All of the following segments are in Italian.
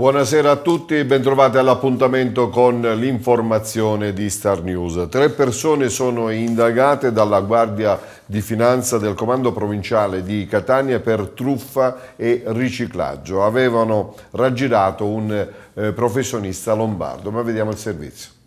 Buonasera a tutti e bentrovati all'appuntamento con l'informazione di Star News. Tre persone sono indagate dalla Guardia di Finanza del Comando Provinciale di Catania per truffa e riciclaggio. Avevano raggirato un eh, professionista lombardo, ma vediamo il servizio.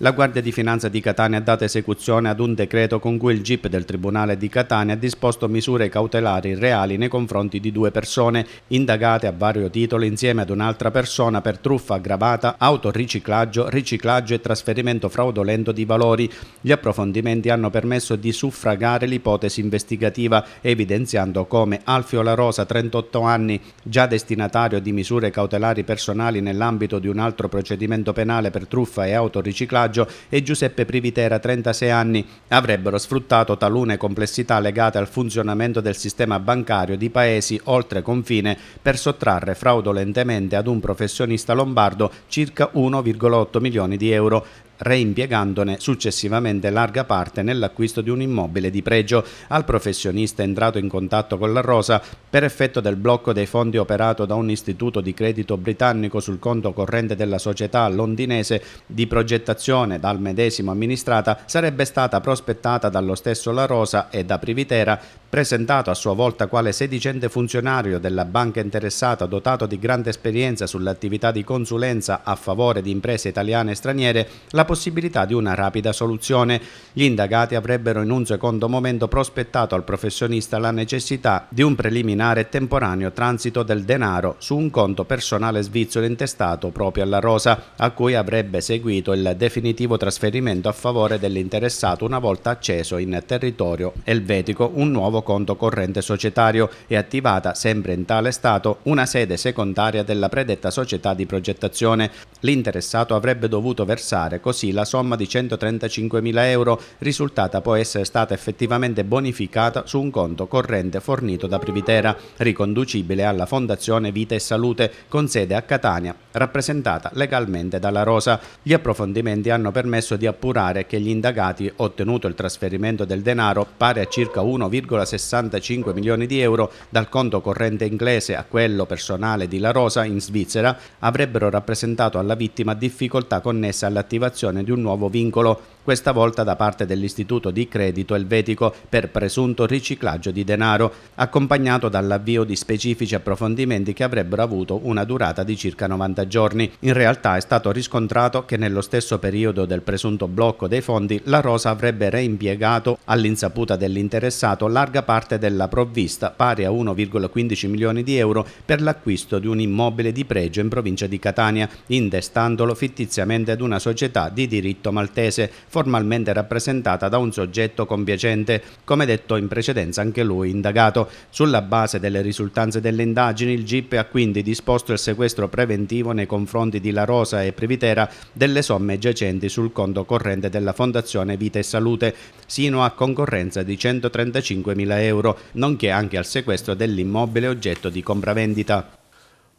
La Guardia di Finanza di Catania ha dato esecuzione ad un decreto con cui il GIP del Tribunale di Catania ha disposto misure cautelari reali nei confronti di due persone indagate a vario titolo insieme ad un'altra persona per truffa aggravata, autoriciclaggio, riciclaggio e trasferimento fraudolento di valori. Gli approfondimenti hanno permesso di suffragare l'ipotesi investigativa, evidenziando come Alfio La Rosa, 38 anni, già destinatario di misure cautelari personali nell'ambito di un altro procedimento penale per truffa e autoriciclaggio, Baggio e Giuseppe Privitera, 36 anni, avrebbero sfruttato talune complessità legate al funzionamento del sistema bancario di paesi oltre confine per sottrarre fraudolentemente ad un professionista lombardo circa 1,8 milioni di euro reimpiegandone successivamente larga parte nell'acquisto di un immobile di pregio. Al professionista entrato in contatto con la Rosa per effetto del blocco dei fondi operato da un istituto di credito britannico sul conto corrente della società londinese di progettazione dal medesimo amministrata sarebbe stata prospettata dallo stesso La Rosa e da Privitera presentato a sua volta quale sedicente funzionario della banca interessata dotato di grande esperienza sull'attività di consulenza a favore di imprese italiane e straniere, la possibilità di una rapida soluzione. Gli indagati avrebbero in un secondo momento prospettato al professionista la necessità di un preliminare e temporaneo transito del denaro su un conto personale svizzero intestato proprio alla Rosa, a cui avrebbe seguito il definitivo trasferimento a favore dell'interessato una volta acceso in territorio elvetico un nuovo conto corrente societario e attivata sempre in tale stato una sede secondaria della predetta società di progettazione. L'interessato avrebbe dovuto versare così così la somma di 135.000 euro risultata poi essere stata effettivamente bonificata su un conto corrente fornito da Privitera, riconducibile alla Fondazione Vita e Salute con sede a Catania, rappresentata legalmente dalla Rosa. Gli approfondimenti hanno permesso di appurare che gli indagati, ottenuto il trasferimento del denaro pari a circa 1,65 milioni di euro dal conto corrente inglese a quello personale di La Rosa in Svizzera, avrebbero rappresentato alla vittima difficoltà connesse all'attivazione l'applicazione di un nuovo vincolo, questa volta da parte dell'Istituto di Credito Elvetico per presunto riciclaggio di denaro, accompagnato dall'avvio di specifici approfondimenti che avrebbero avuto una durata di circa 90 giorni. In realtà è stato riscontrato che nello stesso periodo del presunto blocco dei fondi la Rosa avrebbe reimpiegato all'insaputa dell'interessato larga parte della provvista, pari a 1,15 milioni di euro, per l'acquisto di un immobile di pregio in provincia di Catania, intestandolo fittiziamente ad una società di diritto maltese, formalmente rappresentata da un soggetto compiacente, come detto in precedenza anche lui indagato. Sulla base delle risultanze delle indagini, il GIP ha quindi disposto il sequestro preventivo nei confronti di La Rosa e Privitera delle somme giacenti sul conto corrente della Fondazione Vita e Salute, sino a concorrenza di 135.000 euro, nonché anche al sequestro dell'immobile oggetto di compravendita.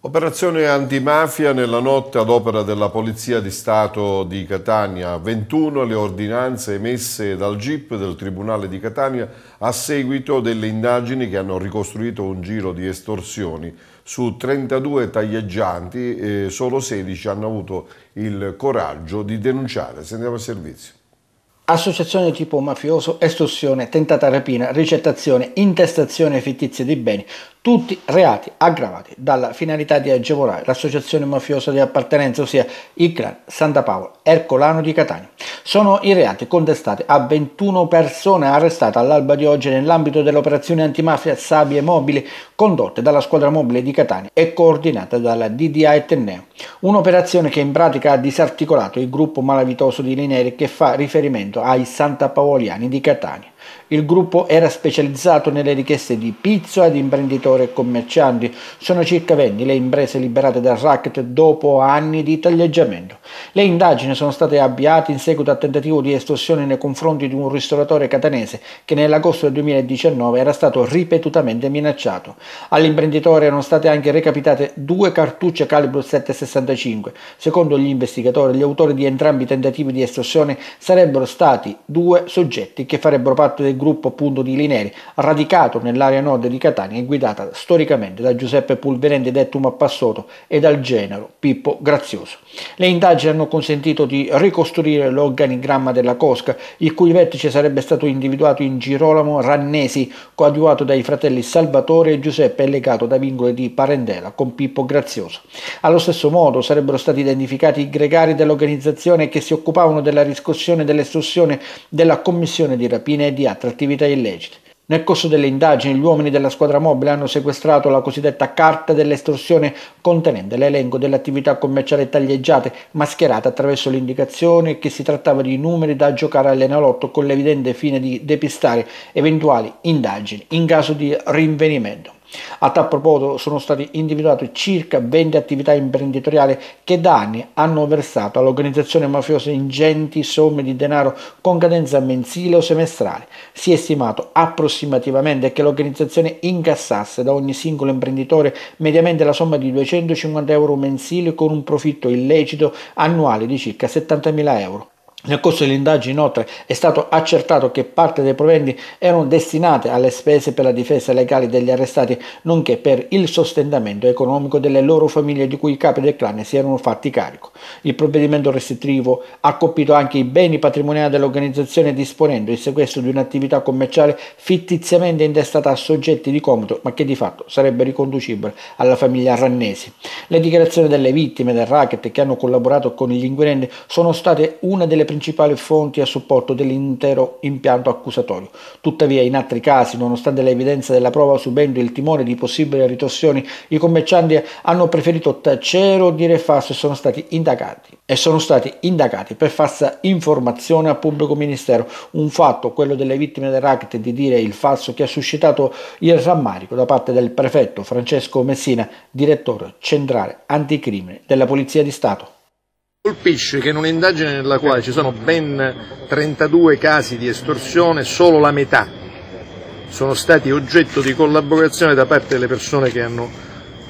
Operazione antimafia nella notte ad opera della Polizia di Stato di Catania. 21 le ordinanze emesse dal GIP del Tribunale di Catania a seguito delle indagini che hanno ricostruito un giro di estorsioni. Su 32 taglieggianti eh, solo 16 hanno avuto il coraggio di denunciare. Sentiamo il servizio associazione di tipo mafioso, estorsione, tentata rapina, ricettazione, intestazione fittizia di beni, tutti reati aggravati dalla finalità di agevolare l'associazione mafiosa di appartenenza, ossia il clan Santa Paola Ercolano di Catania. Sono i reati contestati a 21 persone arrestate all'alba di oggi nell'ambito dell'operazione antimafia Sabie Mobili condotte dalla squadra mobile di Catania e coordinata dalla DDA Eterneo. Un'operazione che in pratica ha disarticolato il gruppo malavitoso di Lineri che fa riferimento ai Santa Paoliani di Catania. Il gruppo era specializzato nelle richieste di pizzo ad imprenditori e commercianti. Sono circa 20 le imprese liberate dal racket dopo anni di taglieggiamento. Le indagini sono state avviate in seguito al tentativo di estorsione nei confronti di un ristoratore catanese che nell'agosto del 2019 era stato ripetutamente minacciato. All'imprenditore erano state anche recapitate due cartucce calibro 7,65. Secondo gli investigatori, gli autori di entrambi i tentativi di estorsione sarebbero stati due soggetti che farebbero parte parte del gruppo appunto di Lineri, radicato nell'area nord di Catania e guidata storicamente da Giuseppe Pulverenti detto Mappassoto e dal genero Pippo Grazioso. Le indagini hanno consentito di ricostruire l'organigramma della Cosca, il cui vertice sarebbe stato individuato in Girolamo Rannesi, coadiuvato dai fratelli Salvatore e Giuseppe e legato da vincoli di parentela con Pippo Grazioso. Allo stesso modo sarebbero stati identificati i gregari dell'organizzazione che si occupavano della riscossione e dell'estruzione della commissione di rapine e di altre attività illecite. Nel corso delle indagini gli uomini della squadra mobile hanno sequestrato la cosiddetta carta dell'estorsione contenente l'elenco delle attività commerciali taglieggiate mascherate attraverso l'indicazione che si trattava di numeri da giocare all'enalotto con l'evidente fine di depistare eventuali indagini in caso di rinvenimento. A tal proposito sono state individuate circa 20 attività imprenditoriali che da anni hanno versato all'organizzazione mafiosa ingenti somme di denaro con cadenza mensile o semestrale. Si è stimato approssimativamente che l'organizzazione incassasse da ogni singolo imprenditore mediamente la somma di 250 euro mensili con un profitto illecito annuale di circa 70.000 euro. Nel corso delle indagini inoltre è stato accertato che parte dei proventi erano destinate alle spese per la difesa legale degli arrestati, nonché per il sostentamento economico delle loro famiglie di cui i capi del clan si erano fatti carico. Il provvedimento restrittivo ha colpito anche i beni patrimoniali dell'organizzazione disponendo il sequestro di un'attività commerciale fittiziamente intestata a soggetti di comodo, ma che di fatto sarebbe riconducibile alla famiglia Rannesi. Le dichiarazioni delle vittime del racket che hanno collaborato con gli inquirenti sono state una delle principali fonti a supporto dell'intero impianto accusatorio. Tuttavia, in altri casi, nonostante l'evidenza della prova subendo il timore di possibili ritorsioni, i commercianti hanno preferito tacere o dire falso e sono stati indagati e sono stati indagati per falsa informazione al pubblico ministero, un fatto, quello delle vittime del racket di dire il falso che ha suscitato il rammarico da parte del prefetto Francesco Messina, direttore centrale anticrimine della Polizia di Stato. Colpisce che in un'indagine nella quale ci sono ben 32 casi di estorsione, solo la metà sono stati oggetto di collaborazione da parte delle persone che, hanno,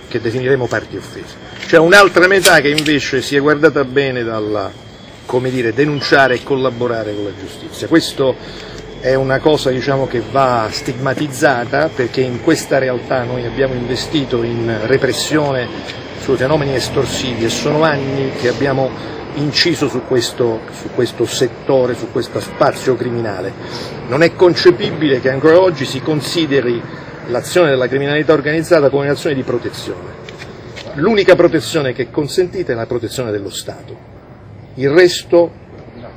che definiremo parti offese. C'è un'altra metà che invece si è guardata bene dalla dire, denunciare e collaborare con la giustizia. Questo è una cosa diciamo, che va stigmatizzata perché in questa realtà noi abbiamo investito in repressione sui fenomeni estorsivi e sono anni che abbiamo inciso su questo, su questo, settore, su questo spazio criminale. Non è concepibile che ancora oggi si consideri l'azione della criminalità organizzata come un'azione di protezione. L'unica protezione che è consentita è la protezione dello Stato. Il resto,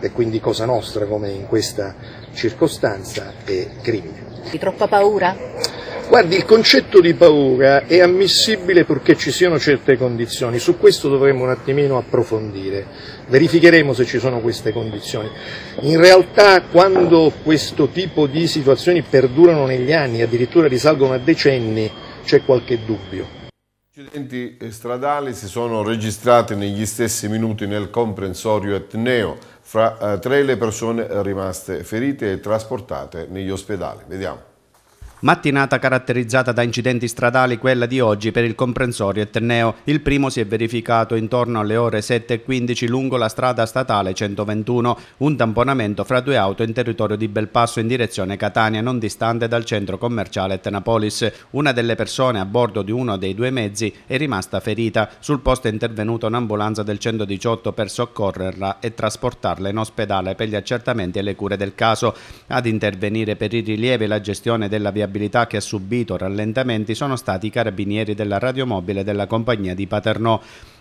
e quindi cosa nostra come in questa circostanza, è crimine. Di troppa paura? Guardi, il concetto di paura è ammissibile purché ci siano certe condizioni, su questo dovremmo un attimino approfondire, verificheremo se ci sono queste condizioni. In realtà quando questo tipo di situazioni perdurano negli anni, addirittura risalgono a decenni, c'è qualche dubbio. Gli incidenti stradali si sono registrati negli stessi minuti nel comprensorio etneo, fra eh, tre le persone rimaste ferite e trasportate negli ospedali. Vediamo. Mattinata caratterizzata da incidenti stradali quella di oggi per il comprensorio Etneo. Il primo si è verificato intorno alle ore 7.15 lungo la strada statale 121, un tamponamento fra due auto in territorio di Belpasso in direzione Catania, non distante dal centro commerciale Etnapolis. Una delle persone a bordo di uno dei due mezzi è rimasta ferita. Sul posto è intervenuta un'ambulanza del 118 per soccorrerla e trasportarla in ospedale per gli accertamenti e le cure del caso. Ad intervenire per i rilievi la gestione della via viabilità che ha subito rallentamenti sono stati i carabinieri della radiomobile della compagnia di Paternò.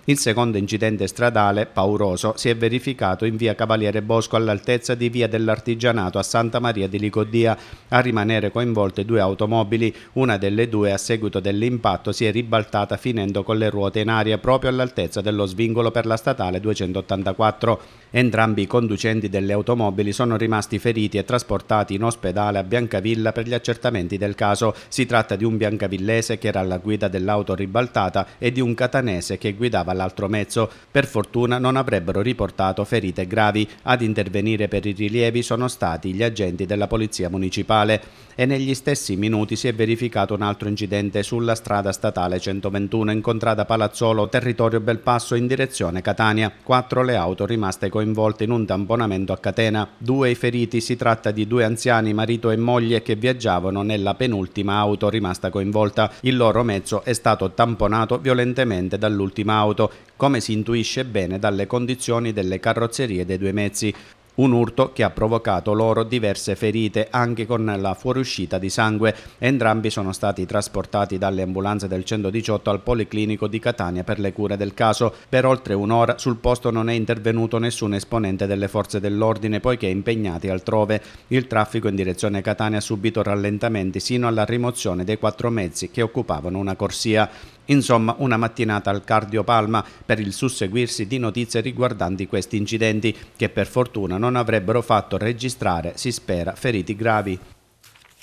Il secondo incidente stradale, pauroso, si è verificato in via Cavaliere Bosco all'altezza di via dell'Artigianato a Santa Maria di Licodia. A rimanere coinvolte due automobili, una delle due a seguito dell'impatto si è ribaltata finendo con le ruote in aria proprio all'altezza dello svingolo per la statale 284. Entrambi i conducenti delle automobili sono rimasti feriti e trasportati in ospedale a Biancavilla per gli accertamenti del caso. Si tratta di un biancavillese che era alla guida dell'auto ribaltata e di un catanese che guidava la dall'altro mezzo. Per fortuna non avrebbero riportato ferite gravi. Ad intervenire per i rilievi sono stati gli agenti della Polizia Municipale e negli stessi minuti si è verificato un altro incidente sulla strada statale 121 in contrada Palazzolo, territorio Belpasso in direzione Catania. Quattro le auto rimaste coinvolte in un tamponamento a catena. Due i feriti si tratta di due anziani, marito e moglie, che viaggiavano nella penultima auto rimasta coinvolta. Il loro mezzo è stato tamponato violentemente dall'ultima auto, come si intuisce bene dalle condizioni delle carrozzerie dei due mezzi. Un urto che ha provocato loro diverse ferite anche con la fuoriuscita di sangue. Entrambi sono stati trasportati dalle ambulanze del 118 al Policlinico di Catania per le cure del caso. Per oltre un'ora sul posto non è intervenuto nessun esponente delle forze dell'ordine poiché impegnati altrove. Il traffico in direzione Catania ha subito rallentamenti sino alla rimozione dei quattro mezzi che occupavano una corsia. Insomma, una mattinata al cardiopalma per il susseguirsi di notizie riguardanti questi incidenti che per fortuna non avrebbero fatto registrare, si spera, feriti gravi.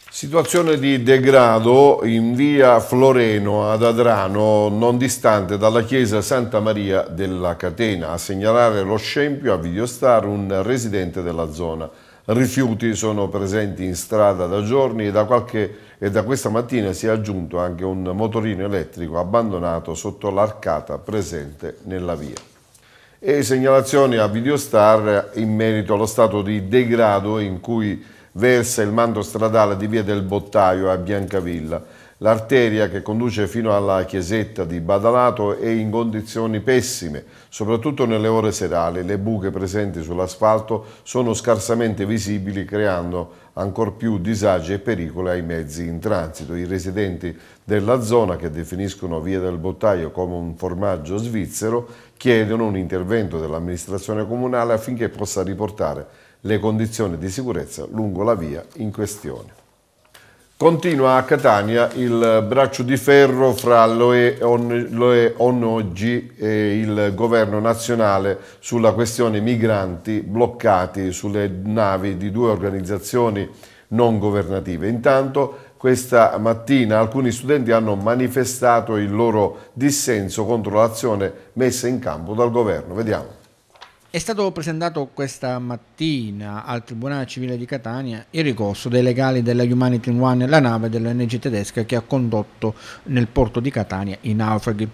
Situazione di degrado in via Floreno ad Adrano, non distante dalla chiesa Santa Maria della Catena. A segnalare lo scempio a Videostar un residente della zona. Rifiuti sono presenti in strada da giorni e da qualche e da questa mattina si è aggiunto anche un motorino elettrico abbandonato sotto l'arcata presente nella via. E segnalazioni a Videostar in merito allo stato di degrado in cui versa il mando stradale di via del Bottaio a Biancavilla. L'arteria che conduce fino alla chiesetta di Badalato è in condizioni pessime, soprattutto nelle ore serali. Le buche presenti sull'asfalto sono scarsamente visibili, creando ancor più disagi e pericoli ai mezzi in transito. I residenti della zona, che definiscono Via del Bottaio come un formaggio svizzero, chiedono un intervento dell'amministrazione comunale affinché possa riportare le condizioni di sicurezza lungo la via in questione. Continua a Catania il braccio di ferro fra l'OE ONG e il governo nazionale sulla questione migranti bloccati sulle navi di due organizzazioni non governative. Intanto questa mattina alcuni studenti hanno manifestato il loro dissenso contro l'azione messa in campo dal governo. Vediamo. È stato presentato questa mattina al Tribunale Civile di Catania il ricorso dei legali della Humanity One, la nave dell'ONG tedesca che ha condotto nel porto di Catania i naufraghi.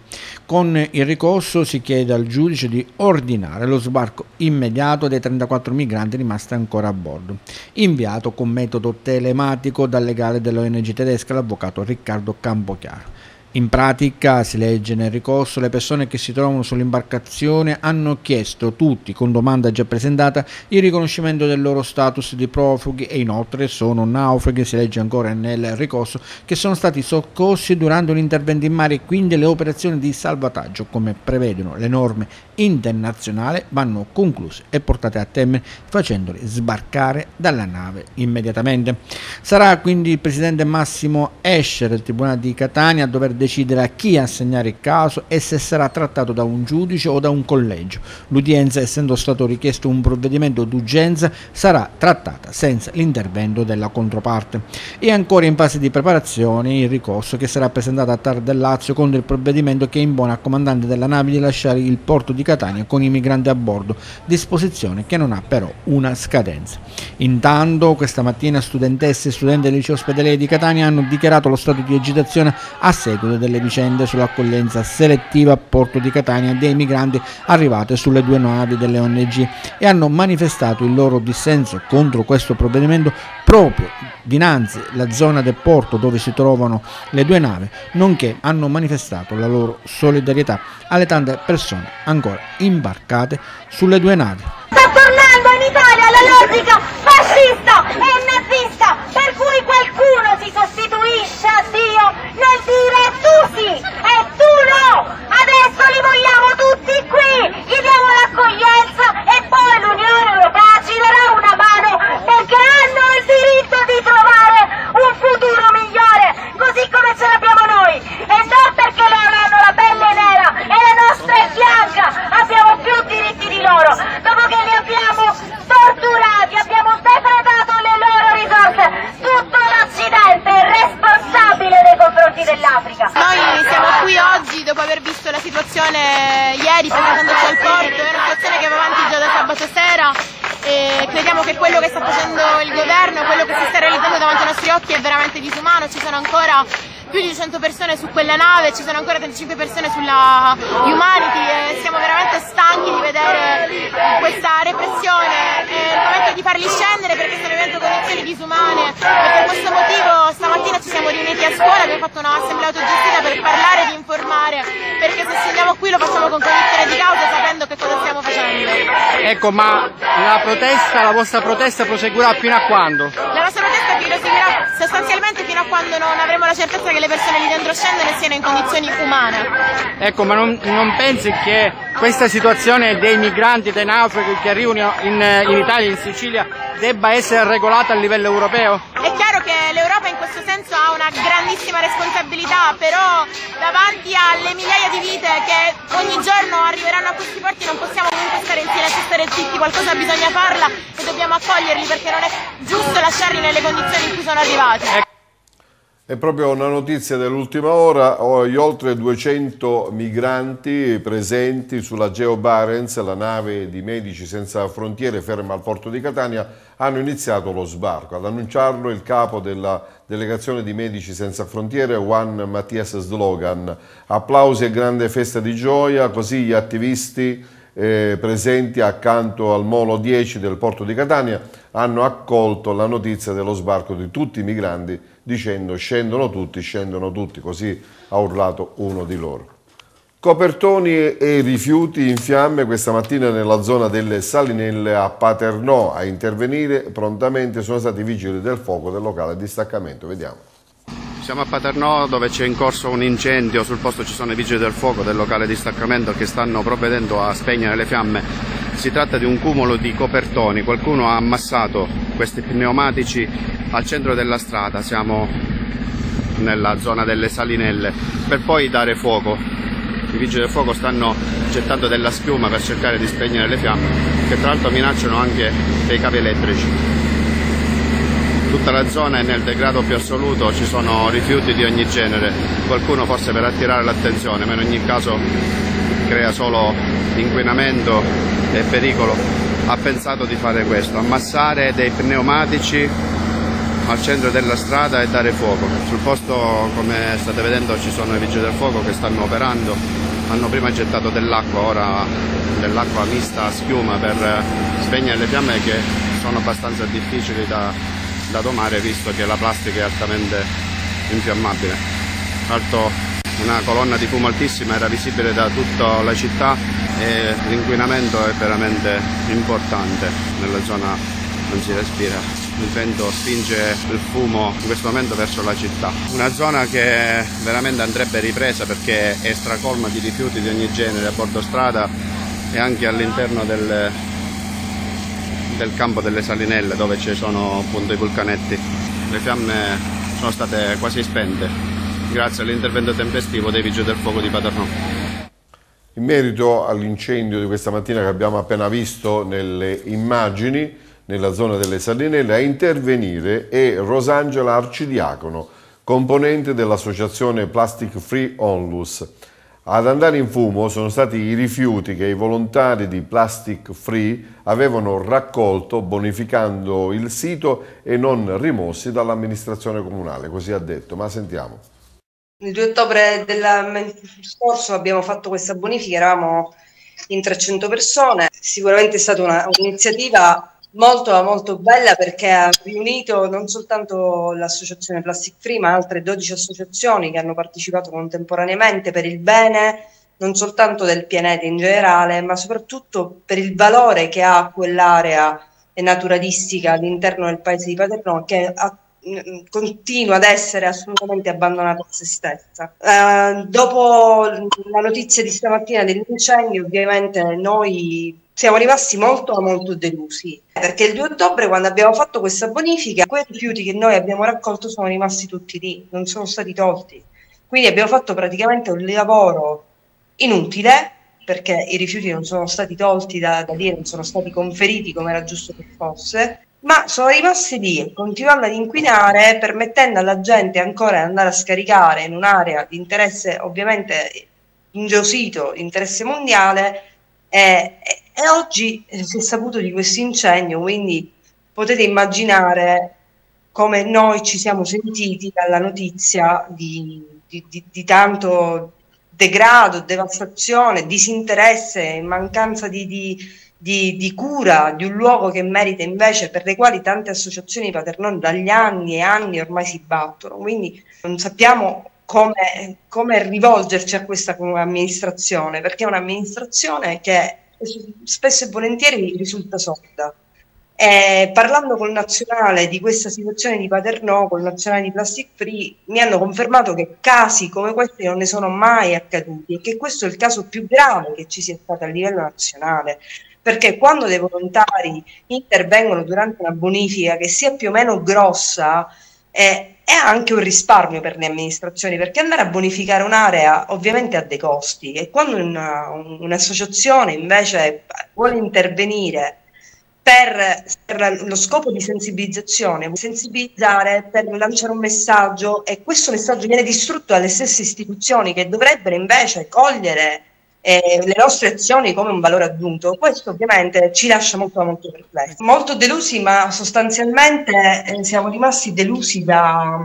Con il ricorso si chiede al giudice di ordinare lo sbarco immediato dei 34 migranti rimasti ancora a bordo, inviato con metodo telematico dal legale dell'ONG tedesca l'avvocato Riccardo Campochiaro. In pratica, si legge nel ricorso, le persone che si trovano sull'imbarcazione hanno chiesto tutti, con domanda già presentata, il riconoscimento del loro status di profughi e inoltre sono naufraghi, si legge ancora nel ricorso, che sono stati soccorsi durante un intervento in mare e quindi le operazioni di salvataggio, come prevedono le norme internazionali, vanno concluse e portate a termine facendoli sbarcare dalla nave immediatamente. Sarà quindi il presidente Massimo Esce del Tribunale di Catania a dover decidere a chi assegnare il caso e se sarà trattato da un giudice o da un collegio. L'udienza, essendo stato richiesto un provvedimento d'urgenza, sarà trattata senza l'intervento della controparte. È ancora in fase di preparazione il ricorso che sarà presentato a Tar del Lazio contro il provvedimento che impone al comandante della nave di lasciare il porto di Catania con i migranti a bordo, disposizione che non ha però una scadenza. Intanto, questa mattina studentesse e studenti del liceo ospedaliero di Catania hanno dichiarato lo stato di agitazione a seguito seguito delle vicende sull'accoglienza selettiva a Porto di Catania dei migranti arrivati sulle due navi delle ONG e hanno manifestato il loro dissenso contro questo provvedimento proprio dinanzi alla zona del porto dove si trovano le due navi, nonché hanno manifestato la loro solidarietà alle tante persone ancora imbarcate sulle due navi. Sta tornando in Italia la logica fascista e nazista per cui qualcuno si sostituisce a Dio nel dire tu sì e tu no. Adesso li vogliamo tutti qui, gli diamo l'accoglienza e poi l'Unione Europea ci darà una mano perché hanno il diritto di trovare un futuro migliore, così come ce l'abbiamo noi. E non perché loro hanno la pelle nera e la nostra è bianca, abbiamo più diritti di loro. Dopo che li abbiamo torturati, abbiamo depredato le loro risorse, tutto l'Occidente è responsabile nei confronti dell'Africa. Noi siamo qui oggi dopo aver visto la situazione ieri ripresentandoci al porto, è una situazione che va avanti già da sabato sera e crediamo che quello che sta facendo il governo, quello che si sta realizzando davanti ai nostri occhi è veramente disumano, ci sono ancora più di 100 persone su quella nave, ci sono ancora 35 persone sulla Humanity e siamo veramente stanchi di vedere questa repressione. È il momento di farli scendere perché stanno vivendo condizioni disumane e per questo motivo stamattina ci siamo riuniti a scuola, abbiamo fatto un'assemblea autogestita per parlare e informare perché se scendiamo qui lo facciamo con cognizione di causa sapendo che cosa stiamo facendo. Ecco, ma la protesta, la vostra protesta proseguirà fino a quando? Proseguirà sostanzialmente fino a quando non avremo la certezza che le persone lì dentro scendono e siano in condizioni umane. Ecco, ma non, non pensi che questa situazione dei migranti, dei naufraghi che arrivano in, in Italia, in Sicilia, debba essere regolata a livello europeo? È chiaro che l'Europa in questo senso ha una grandissima responsabilità, però davanti alle migliaia di vite che ogni giorno arriveranno a questi porti non possiamo comunque stare in silenzio, stare zitti, qualcosa bisogna farla e dobbiamo accoglierli perché non è giusto lasciarli nelle condizioni in cui sono arrivati. È proprio una notizia dell'ultima ora, gli oltre 200 migranti presenti sulla Geo Barents, la nave di Medici Senza Frontiere ferma al porto di Catania, hanno iniziato lo sbarco. Ad annunciarlo il capo della delegazione di Medici Senza Frontiere, Juan Mattias Slogan. Applausi e grande festa di gioia, così gli attivisti eh, presenti accanto al Molo 10 del porto di Catania hanno accolto la notizia dello sbarco di tutti i migranti dicendo scendono tutti, scendono tutti, così ha urlato uno di loro. Copertoni e rifiuti in fiamme questa mattina nella zona delle Salinelle a Paternò. A intervenire prontamente sono stati i vigili del fuoco del locale distaccamento. Vediamo. Siamo a Paternò dove c'è in corso un incendio, sul posto ci sono i vigili del fuoco del locale distaccamento che stanno provvedendo a spegnere le fiamme. Si tratta di un cumulo di copertoni, qualcuno ha ammassato questi pneumatici al centro della strada, siamo nella zona delle Salinelle, per poi dare fuoco. I vigili del fuoco stanno gettando della schiuma per cercare di spegnere le fiamme, che tra l'altro minacciano anche dei cavi elettrici. Tutta la zona è nel degrado più assoluto, ci sono rifiuti di ogni genere, qualcuno forse per attirare l'attenzione, ma in ogni caso crea solo inquinamento e pericolo, ha pensato di fare questo, ammassare dei pneumatici al centro della strada e dare fuoco. Sul posto, come state vedendo, ci sono i vigili del fuoco che stanno operando, hanno prima gettato dell'acqua, ora dell'acqua mista a schiuma per spegnere le fiamme che sono abbastanza difficili da da domare visto che la plastica è altamente infiammabile. L'altro una colonna di fumo altissima era visibile da tutta la città e l'inquinamento è veramente importante, nella zona non si respira, il vento spinge il fumo in questo momento verso la città. Una zona che veramente andrebbe ripresa perché è stracolma di rifiuti di ogni genere a bordo strada e anche all'interno del, del campo delle Salinelle dove ci sono appunto i vulcanetti. Le fiamme sono state quasi spente grazie all'intervento tempestivo dei vigili del fuoco di Paternò. In merito all'incendio di questa mattina che abbiamo appena visto nelle immagini, nella zona delle Salinelle, a intervenire è Rosangela Arcidiacono, componente dell'associazione Plastic Free Onlus. Ad andare in fumo sono stati i rifiuti che i volontari di Plastic Free avevano raccolto bonificando il sito e non rimossi dall'amministrazione comunale, così ha detto. Ma sentiamo. Il 2 ottobre dell'anno scorso abbiamo fatto questa bonifica, eravamo in 300 persone, sicuramente è stata un'iniziativa molto molto bella perché ha riunito non soltanto l'associazione Plastic Free ma altre 12 associazioni che hanno partecipato contemporaneamente per il bene non soltanto del pianeta in generale ma soprattutto per il valore che ha quell'area naturalistica all'interno del paese di Paternò che ha continua ad essere assolutamente abbandonata a se stessa. Uh, dopo la notizia di stamattina dell'incendio, ovviamente noi siamo rimasti molto molto delusi perché il 2 ottobre quando abbiamo fatto questa bonifica quei rifiuti che noi abbiamo raccolto sono rimasti tutti lì, non sono stati tolti. Quindi abbiamo fatto praticamente un lavoro inutile perché i rifiuti non sono stati tolti da, da lì, non sono stati conferiti come era giusto che fosse, ma sono rimasti lì continuando ad inquinare, permettendo alla gente ancora di andare a scaricare in un'area di interesse ovviamente ingiosito l'interesse mondiale e, e oggi si è saputo di questo incendio, quindi potete immaginare come noi ci siamo sentiti dalla notizia di, di, di, di tanto degrado, devastazione, disinteresse, mancanza di, di, cura di un luogo che merita invece, per le quali tante associazioni paternoni dagli anni e anni ormai si battono. Quindi non sappiamo come, come rivolgerci a questa amministrazione, perché è un'amministrazione che spesso e volentieri risulta sorda. E parlando col nazionale di questa situazione di Paternò, col nazionale di Plastic Free, mi hanno confermato che casi come questi non ne sono mai accaduti e che questo è il caso più grave che ci sia stato a livello nazionale. Perché quando dei volontari intervengono durante una bonifica che sia più o meno grossa, eh, è anche un risparmio per le amministrazioni, perché andare a bonificare un'area ovviamente ha dei costi e quando un'associazione invece vuole intervenire per, per, lo scopo di sensibilizzazione, sensibilizzare per lanciare un messaggio e questo messaggio viene distrutto dalle stesse istituzioni che dovrebbero invece cogliere eh, le nostre azioni come un valore aggiunto. Questo ovviamente ci lascia molto, molto perplessi. Molto delusi, ma sostanzialmente eh, siamo rimasti delusi da,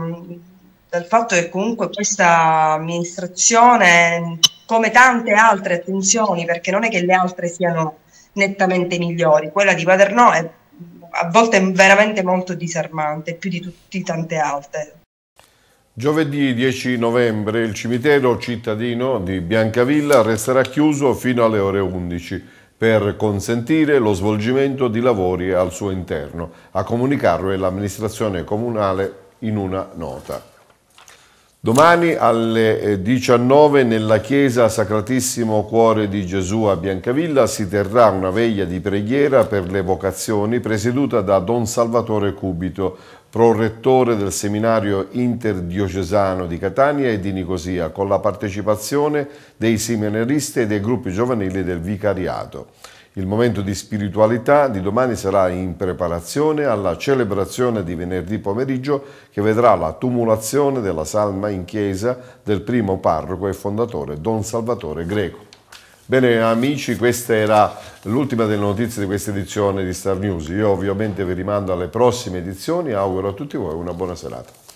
dal fatto che comunque questa amministrazione, come tante altre, attenzioni, perché non è che le altre siano nettamente migliori. Quella di Paternò è a volte veramente molto disarmante, più di tutte tante altre. Giovedì 10 novembre il cimitero cittadino di Biancavilla resterà chiuso fino alle ore 11 per consentire lo svolgimento di lavori al suo interno. A comunicarlo è l'amministrazione comunale in una nota. Domani alle 19 eh, nella chiesa Sacratissimo Cuore di Gesù a Biancavilla si terrà una veglia di preghiera per le vocazioni presieduta da Don Salvatore Cubito, prorettore del seminario interdiocesano di Catania e di Nicosia, con la partecipazione dei seminaristi e dei gruppi giovanili del vicariato. Il momento di spiritualità di domani sarà in preparazione alla celebrazione di venerdì pomeriggio che vedrà la tumulazione della salma in chiesa del primo parroco e fondatore Don Salvatore Greco. Bene amici, questa era l'ultima delle notizie di questa edizione di Star News. Io ovviamente vi rimando alle prossime edizioni e auguro a tutti voi una buona serata.